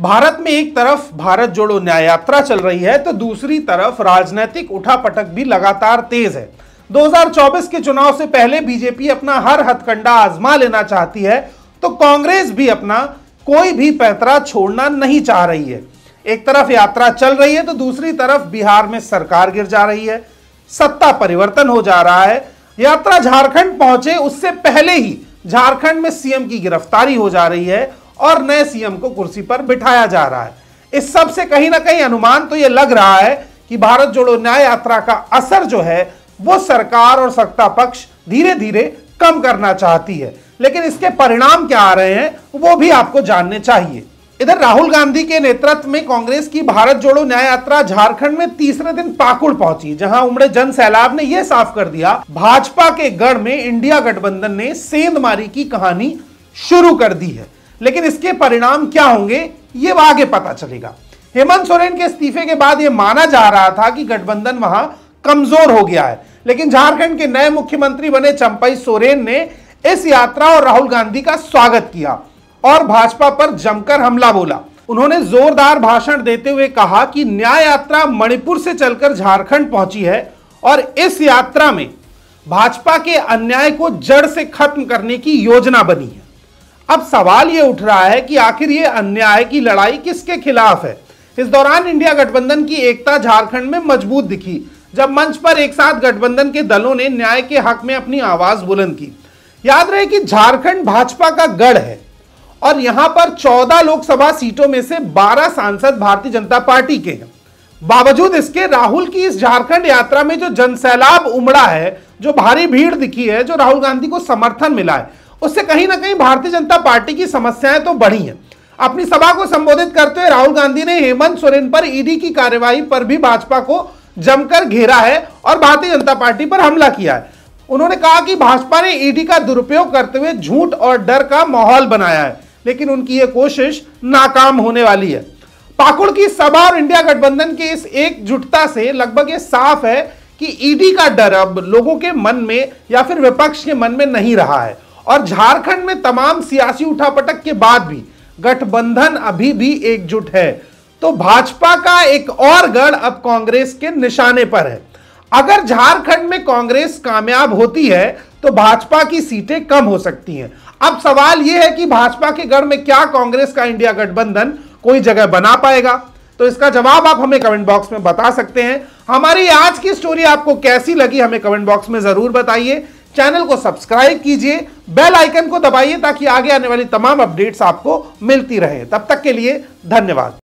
भारत में एक तरफ़ भारत जोड़ो न्याय यात्रा चल रही है तो दूसरी तरफ़ राजनीतिक उठापटक भी लगातार तेज है। 2024 के चुनाव से पहले बीजेपी अपना हर हथकंडा आजमा लेना चाहती है तो कांग्रेस भी अपना कोई भी पैतरा छोड़ना नहीं चाह रही है। एक तरफ़ यात्रा चल रही है तो दूसरी तरफ़ बिहार में सरकार गिर जा रही है, सत्ता परिवर्तन हो जा रहा है। यात्रा झारखंड पहुँचे, उससे पहले ही झारखंड में सीएम की गिरफ्तारी हो जा रही है और नए सीएम को कुर्सी पर बिठाया जा रहा है। इस सबसे कहीं ना कहीं अनुमान तो यह लग रहा है कि भारत जोड़ो न्याय यात्रा का असर जो है, वो सरकार और सत्ता पक्ष धीरे धीरे कम करना चाहती है। लेकिन इसके परिणाम क्या आ रहे हैं, वो भी आपको जानने चाहिए। इधर राहुल गांधी के नेतृत्व में कांग्रेस की भारत जोड़ो न्याय यात्रा झारखंड में तीसरे दिन पाकुड़ पहुँची, जहाँ उमड़े जन सैलाब ने यह साफ़ कर दिया, भाजपा के गढ़ में इंडिया गठबंधन ने सेंधमारी की कहानी शुरू कर दी है। लेकिन इसके परिणाम क्या होंगे, ये आगे पता चलेगा। हेमंत सोरेन के इस्तीफे के बाद यह माना जा रहा था कि गठबंधन वहाँ कमज़ोर हो गया है। लेकिन झारखंड के नए मुख्यमंत्री बने चंपई सोरेन ने इस यात्रा और राहुल गांधी का स्वागत किया और भाजपा पर जमकर हमला बोला। उन्होंने जोरदार भाषण देते हुए कहा कि न्याय यात्रा मणिपुर से चलकर झारखंड पहुँची है और इस यात्रा में भाजपा के अन्याय को जड़ से खत्म करने की योजना बनी है। अब सवाल यह उठ रहा है कि आखिर ये अन्याय की लड़ाई किसके खिलाफ है? इस दौरान इंडिया गठबंधन की एकता झारखंड में मज़बूत दिखी, जब मंच पर एक साथ गठबंधन के दलों ने न्याय के हक में अपनी आवाज़ बुलंद की। याद रहे कि झारखंड भाजपा का गढ़ है और यहाँ पर 14 लोकसभा सीटों में से 12 सांसद भारतीय जनता पार्टी के हैं। बावजूद इसके, राहुल की इस झारखंड यात्रा में जो जनसैलाब उमड़ा है, जो भारी भीड़ दिखी है, जो राहुल गांधी को समर्थन मिला है उससे कहीं ना कहीं भारतीय जनता पार्टी की समस्याएँ तो बढ़ी हैं। अपनी सभा को संबोधित करते हुए राहुल गांधी ने हेमंत सोरेन पर ईडी की कार्यवाही पर भी भाजपा को जमकर घेरा है और भारतीय जनता पार्टी पर हमला किया है। उन्होंने कहा कि भाजपा ने ईडी का दुरुपयोग करते हुए झूठ और डर का माहौल बनाया है, लेकिन उनकी यह कोशिश नाकाम होने वाली है। पाकुड़ की सभा और इंडिया गठबंधन की इस एकजुटता से लगभग ये साफ़ है कि ईडी का डर अब लोगों के मन में या फिर विपक्ष के मन में नहीं रहा है। और झारखंड में तमाम सियासी उठापटक के बाद भी गठबंधन अभी भी एकजुट है। तो भाजपा का एक और गढ़ अब कांग्रेस के निशाने पर है। अगर झारखंड में कांग्रेस कामयाब होती है तो भाजपा की सीटें कम हो सकती हैं। अब सवाल यह है कि भाजपा के गढ़ में क्या कांग्रेस का इंडिया गठबंधन कोई जगह बना पाएगा? तो इसका जवाब आप हमें कमेंट बॉक्स में बता सकते हैं। हमारी आज की स्टोरी आपको कैसी लगी, हमें कमेंट बॉक्स में ज़रूर बताइए। चैनल को सब्सक्राइब कीजिए, बेल आइकन को दबाइए ताकि आगे आने वाली तमाम अपडेट्स आपको मिलती रहे। तब तक के लिए धन्यवाद।